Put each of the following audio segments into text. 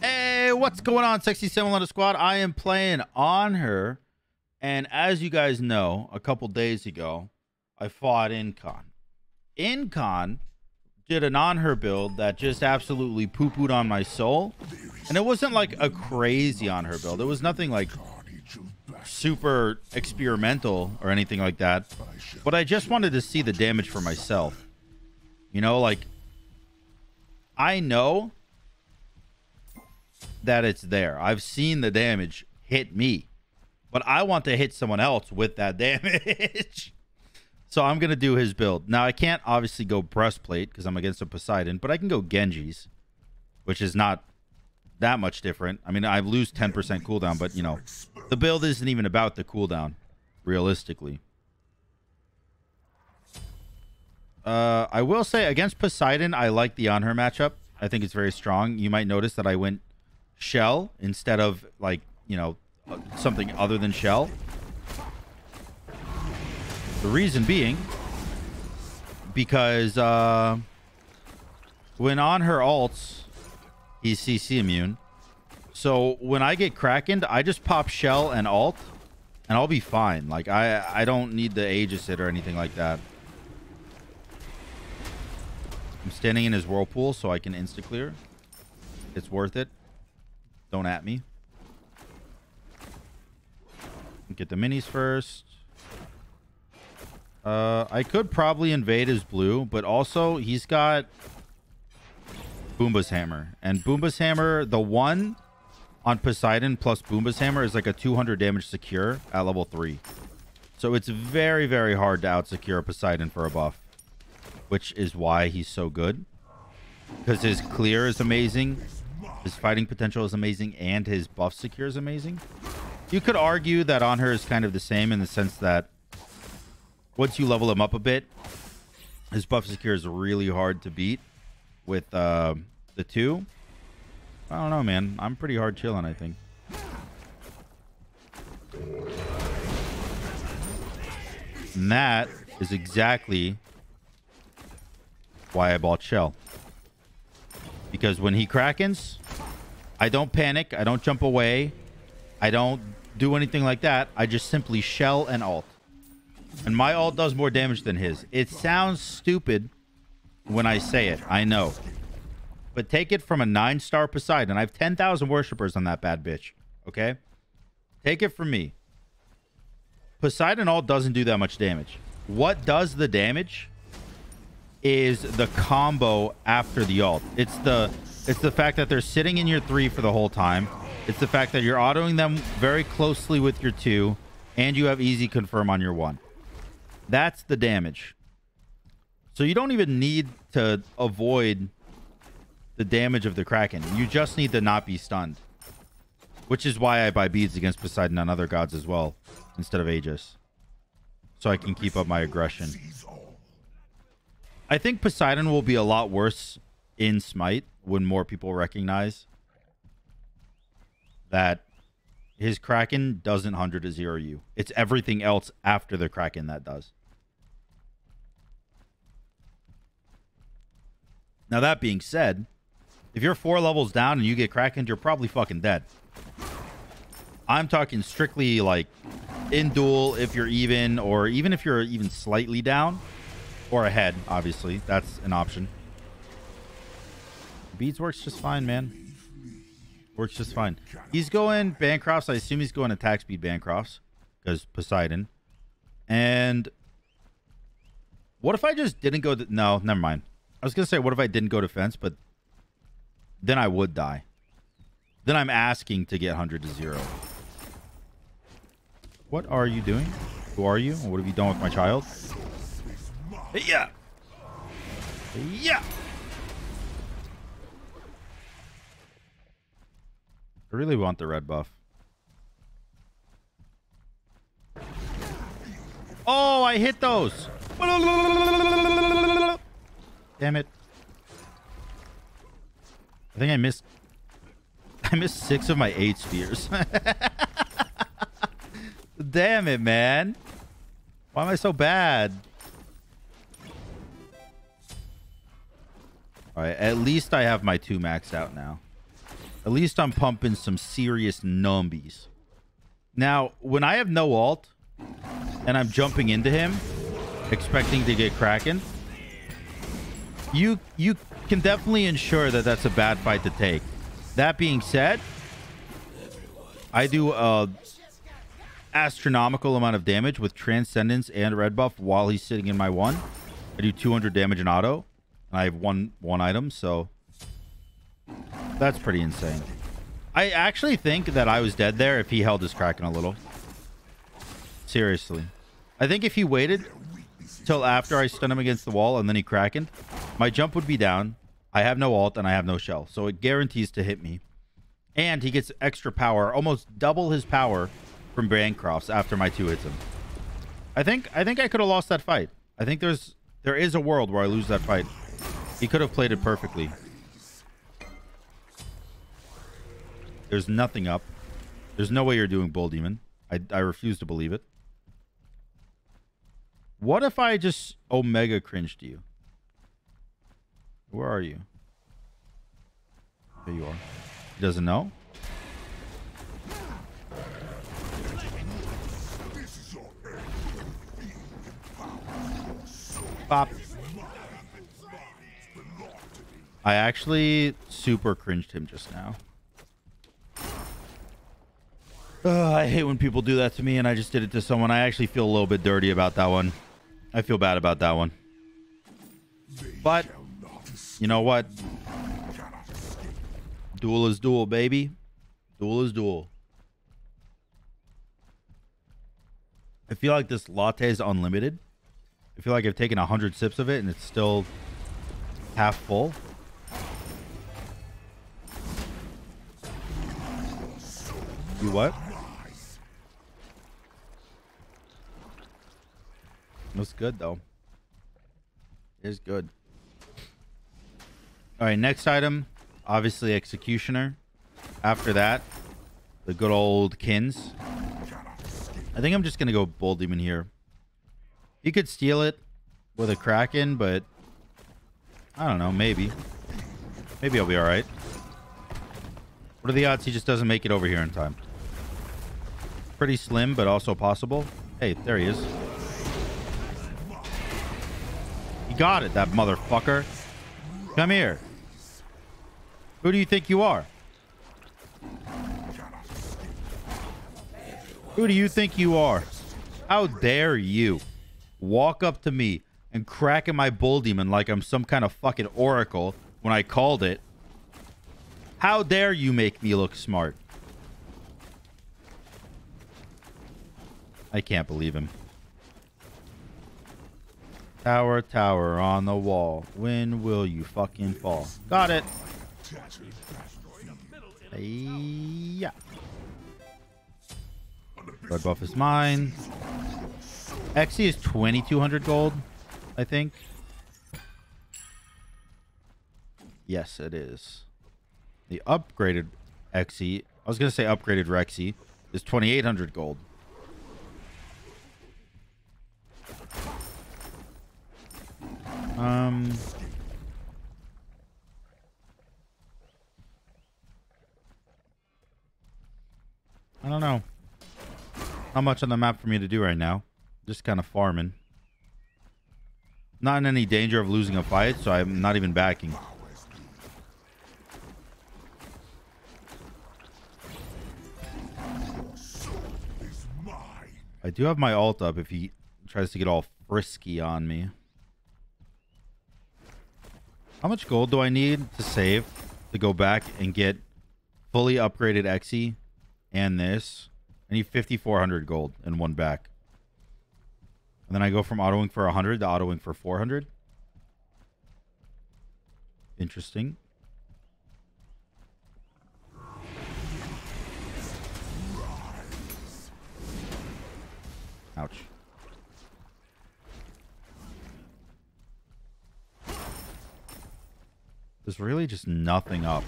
Hey, what's going on, Sexy Simulator Squad? I am playing Anhur. And as you guys know, a couple days ago, I fought Incon. Incon did an Anhur build that just absolutely poo pooed on my soul. And it wasn't like a crazy Anhur build. It was nothing like super experimental or anything like that. But I just wanted to see the damage for myself. You know, like I know that it's there. I've seen the damage hit me, but I want to hit someone else with that damage. so I'm going to do his build. Now, I can't obviously go breastplate because I'm against a Poseidon, but I can go Genji's, which is not that much different. I mean, I lose 10% cooldown, but, you know, the build isn't even about the cooldown, realistically. Uh, I will say against Poseidon, I like the Anhur matchup. I think it's very strong. You might notice that I went shell instead of like you know something other than shell. The reason being because uh, when Anhur ults, he's CC immune. So when I get Krakened, I just pop shell and alt, and I'll be fine. Like I I don't need the Aegis it or anything like that. I'm standing in his whirlpool so I can insta clear. It's worth it. Don't at me. Get the minis first. Uh, I could probably invade his blue, but also he's got Bumba's Hammer. And Bumba's Hammer, the one on Poseidon plus Bumba's Hammer is like a 200 damage secure at level 3. So it's very, very hard to out-secure Poseidon for a buff which is why he's so good. Because his clear is amazing, his fighting potential is amazing, and his buff secure is amazing. You could argue that Anhur is kind of the same in the sense that once you level him up a bit, his buff secure is really hard to beat with uh, the two. I don't know, man. I'm pretty hard chilling, I think. And that is exactly why I bought Shell. Because when he Krakens, I don't panic. I don't jump away. I don't do anything like that. I just simply Shell and alt. And my alt does more damage than his. It sounds stupid when I say it. I know. But take it from a 9-star Poseidon. I have 10,000 worshippers on that bad bitch. Okay? Take it from me. Poseidon alt doesn't do that much damage. What does the damage is the combo after the ult. It's the it's the fact that they're sitting in your three for the whole time. It's the fact that you're autoing them very closely with your two, and you have easy confirm on your one. That's the damage. So you don't even need to avoid the damage of the Kraken. You just need to not be stunned. Which is why I buy beads against Poseidon and other gods as well, instead of Aegis. So I can keep up my aggression. I think Poseidon will be a lot worse in Smite when more people recognize that his Kraken doesn't 100 to 0 you. It's everything else after the Kraken that does. Now, that being said, if you're four levels down and you get Kraken, you're probably fucking dead. I'm talking strictly like in duel if you're even, or even if you're even slightly down or ahead, obviously. That's an option. Beads works just fine, man. Works just fine. He's going Bancrofts. I assume he's going attack speed Bancrofts. Because Poseidon. And... What if I just didn't go... To, no, never mind. I was going to say, what if I didn't go defense? But then I would die. Then I'm asking to get 100 to 0. What are you doing? Who are you? What have you done with my child? Yeah. Yeah. I really want the red buff. Oh, I hit those. Damn it. I think I missed I missed six of my eight spears. Damn it, man. Why am I so bad? All right, at least I have my two maxed out now. At least I'm pumping some serious numbies. Now, when I have no alt and I'm jumping into him, expecting to get Kraken, you you can definitely ensure that that's a bad fight to take. That being said, I do a astronomical amount of damage with Transcendence and Red Buff while he's sitting in my one. I do 200 damage in auto, I have one one item, so that's pretty insane. I actually think that I was dead there if he held his Kraken a little. Seriously. I think if he waited till after I stun him against the wall and then he Kraken, my jump would be down. I have no alt and I have no shell, so it guarantees to hit me. And he gets extra power, almost double his power from Bancrofts after my two hits him. I think I think I could have lost that fight. I think there's there is a world where I lose that fight. He could have played it perfectly. There's nothing up. There's no way you're doing Bull Demon. I, I refuse to believe it. What if I just Omega cringed you? Where are you? There you are. He doesn't know? Pop. I actually super cringed him just now. I hate when people do that to me and I just did it to someone. I actually feel a little bit dirty about that one. I feel bad about that one. But, you know what? Duel is duel, baby. Duel is duel. I feel like this latte is unlimited. I feel like I've taken 100 sips of it and it's still half full. You what? Looks good though. It is good. All right, next item, obviously Executioner. After that, the good old Kins. I think I'm just gonna go Bull Demon here. You could steal it with a Kraken, but I don't know, maybe. Maybe I'll be alright. What are the odds he just doesn't make it over here in time? Pretty slim, but also possible. Hey, there he is. He got it, that motherfucker. Come here. Who do you think you are? Who do you think you are? How dare you? walk up to me and crack my bull demon like I'm some kind of fucking oracle when I called it. How dare you make me look smart? I can't believe him. Tower, tower on the wall. When will you fucking fall? Got it. Yeah. Red buff is mine. XE is 2200 gold, I think. Yes, it is. The upgraded XE, I was going to say upgraded Rexy, is 2800 gold. Um... I don't know. How much on the map for me to do right now. Just kind of farming. Not in any danger of losing a fight, so I'm not even backing. I do have my alt up if he tries to get all frisky on me. How much gold do I need to save to go back and get fully upgraded XE and this? I need 5,400 gold and one back. And then I go from autoing for 100 to autoing for 400. Interesting. Ouch. There's really just nothing up.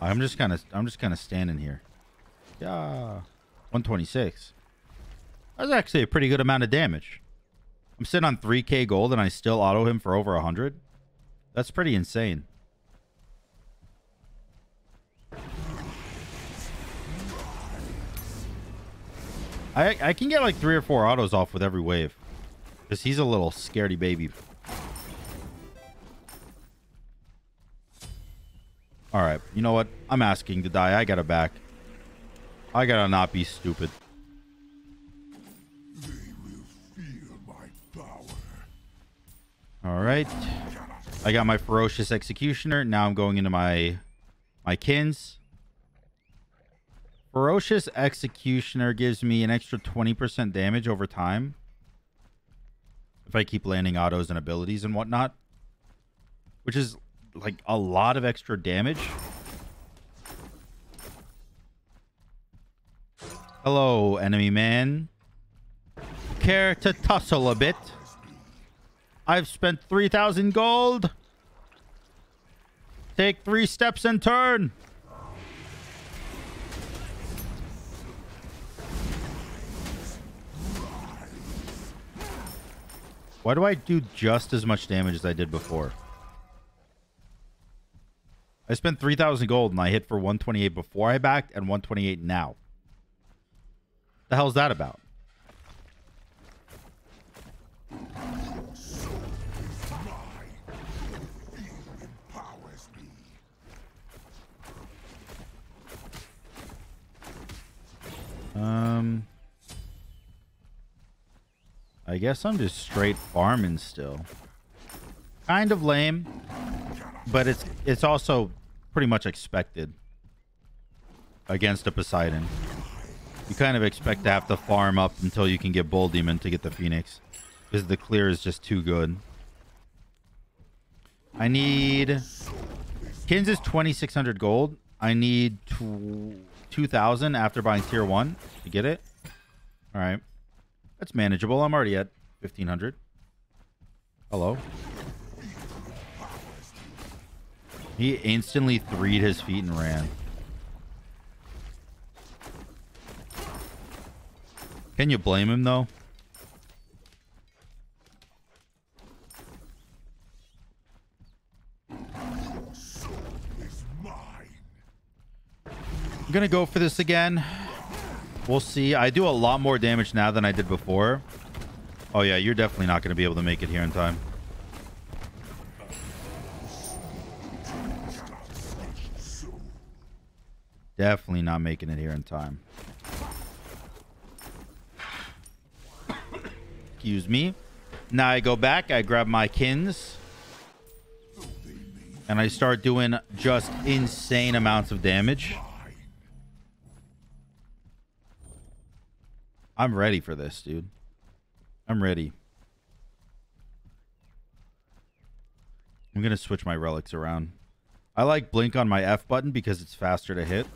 I'm just kind of I'm just kind of standing here. Yeah. 126. That's actually a pretty good amount of damage. I'm sitting on 3k gold and I still auto him for over 100. That's pretty insane. I I can get like 3 or 4 autos off with every wave. Cuz he's a little scaredy baby. All right. You know what? I'm asking to die. I got to back. I got to not be stupid. All right. I got my ferocious executioner. Now I'm going into my my kins. Ferocious executioner gives me an extra 20% damage over time. If I keep landing autos and abilities and whatnot. Which is like a lot of extra damage. Hello, enemy man. Care to tussle a bit? I've spent 3,000 gold. Take three steps and turn. Why do I do just as much damage as I did before? I spent 3,000 gold and I hit for 128 before I backed and 128 now. The hell's that about? Um, I guess I'm just straight farming still. Kind of lame, but it's it's also pretty much expected against a Poseidon. You kind of expect to have to farm up until you can get Bull Demon to get the Phoenix. Because the clear is just too good. I need... Kins is 2,600 gold. I need 2,000 after buying tier 1 to get it. Alright. That's manageable. I'm already at 1,500. Hello. He instantly threed his feet and ran. Can you blame him, though? I'm going to go for this again. We'll see. I do a lot more damage now than I did before. Oh, yeah, you're definitely not going to be able to make it here in time. Definitely not making it here in time. Excuse me. Now I go back, I grab my kins. And I start doing just insane amounts of damage. I'm ready for this, dude. I'm ready. I'm going to switch my relics around. I like blink on my F button because it's faster to hit.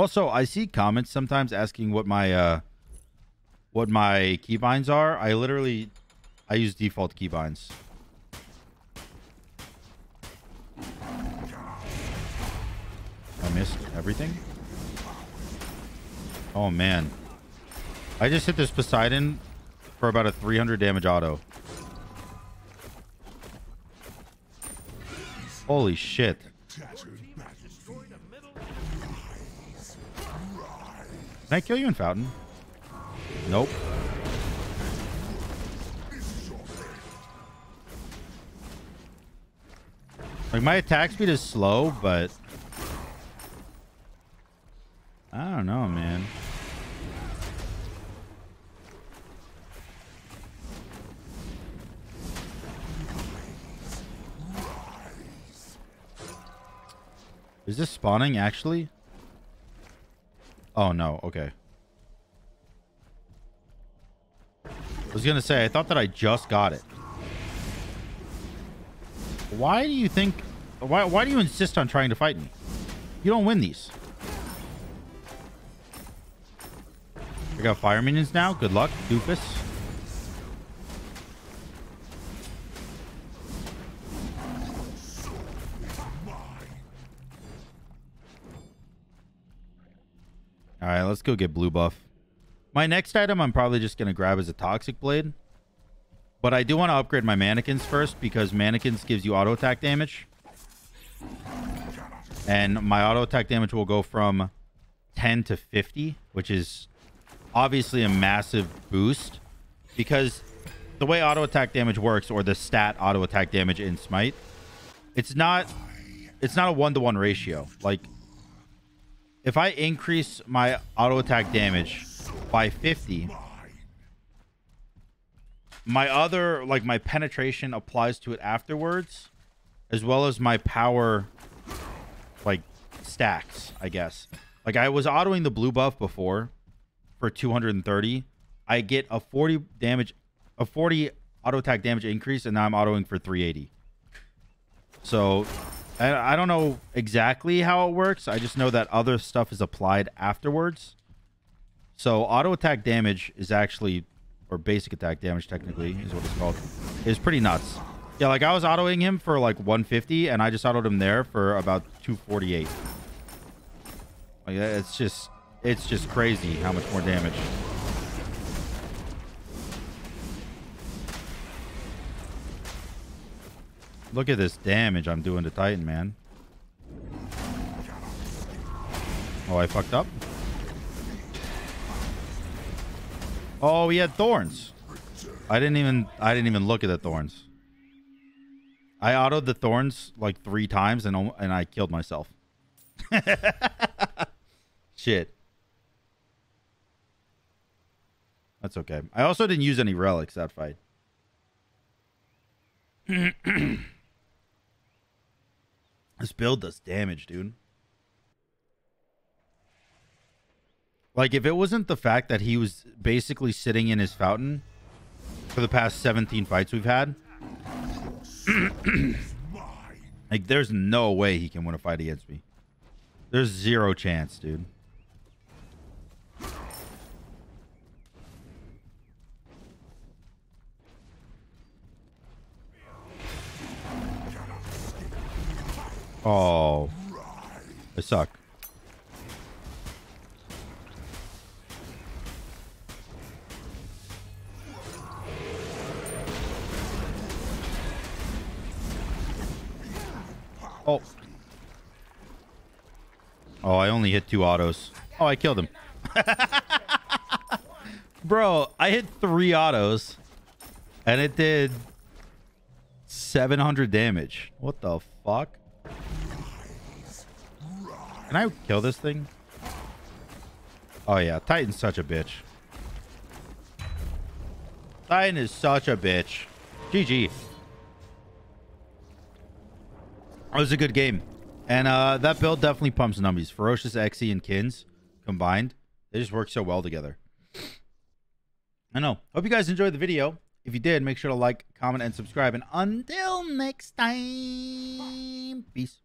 Also, I see comments sometimes asking what my uh what my keybinds are. I literally I use default keybinds. I missed everything. Oh man. I just hit this Poseidon for about a 300 damage auto. Holy shit. Can I kill you in Fountain? Nope. Like, my attack speed is slow, but... I don't know, man. Is this spawning, actually? Oh, no. Okay. I was going to say, I thought that I just got it. Why do you think... Why, why do you insist on trying to fight me? You don't win these. I got fire minions now. Good luck, doofus. Let's go get blue buff. My next item I'm probably just going to grab is a Toxic Blade. But I do want to upgrade my Mannequins first because Mannequins gives you auto attack damage. And my auto attack damage will go from 10 to 50, which is obviously a massive boost because the way auto attack damage works or the stat auto attack damage in Smite, it's not it's not a one-to-one ratio. Like if I increase my auto attack damage by 50, my other like my penetration applies to it afterwards as well as my power like stacks, I guess. Like I was autoing the blue buff before for 230. I get a 40 damage a 40 auto attack damage increase and now I'm autoing for 380. So I, I don't know exactly how it works. I just know that other stuff is applied afterwards. So auto attack damage is actually or basic attack damage technically is what it's called. Is pretty nuts. Yeah, like I was autoing him for like 150 and I just autoed him there for about 248. Like it's just it's just crazy how much more damage. Look at this damage I'm doing to Titan, man. Oh, I fucked up. Oh, he had thorns. I didn't even I didn't even look at the thorns. I autoed the thorns like three times and and I killed myself. Shit. That's okay. I also didn't use any relics that fight. this build does damage, dude. Like, if it wasn't the fact that he was basically sitting in his fountain for the past 17 fights we've had, like, there's no way he can win a fight against me. There's zero chance, dude. Oh. I suck. Oh. Oh, I only hit two autos. Oh, I killed him. Bro, I hit three autos. And it did 700 damage. What the fuck? Can I kill this thing? Oh, yeah. Titan's such a bitch. Titan is such a bitch. GG. It was a good game. And uh, that build definitely pumps numbies. Ferocious Xe and Kins combined. They just work so well together. I know. Hope you guys enjoyed the video. If you did, make sure to like, comment, and subscribe. And until next time, peace.